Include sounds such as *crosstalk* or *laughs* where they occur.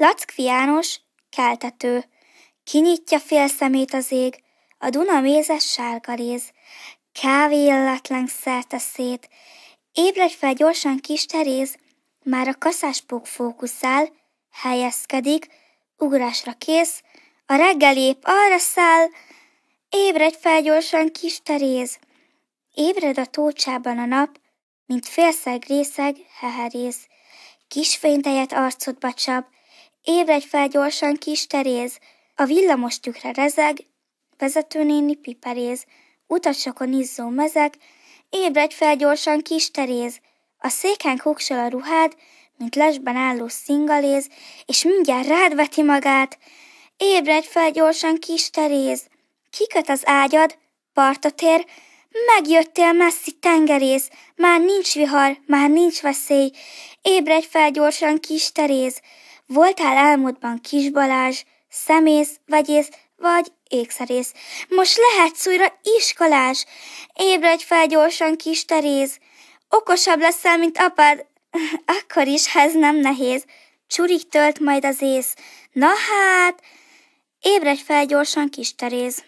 Lackfi János, keltető. Kinyitja fél szemét az ég, a Duna mézes sárga réz. Kávé illetlen szerte szét. Ébredj fel gyorsan kis Teréz, már a kaszáspók fókuszál, helyezkedik, ugrásra kész, a reggelép arra száll, ébredj fel gyorsan kis Teréz. Ébred a tócsában a nap, mint félszeg részeg heherész. Kis fénytejet arcodba csap, ébredj fel gyorsan kis Teréz, a villamos tükre rezeg, vezetőnéni piperéz, utasokon izzó mezek, ébredj fel gyorsan kis Teréz, a széken kuksol a ruhád, mint lesben álló szingaléz, és mindjárt rád veti magát. Ébredj fel gyorsan kis Teréz, kiköt az ágyad, partot ér, Megjöttél messzi tengerész, már nincs vihar, már nincs veszély, ébredj fel gyorsan kis Teréz, voltál álmodban kis Balázs, szemész, vegyész, vagy ékszerész. Most lehetsz újra iskolás, ébredj fel gyorsan kis Teréz, okosabb leszel, mint apád, *laughs* akkor is, ha ez nem nehéz, csurig tölt majd az ész. Na hát, ébredj fel gyorsan kis Teréz.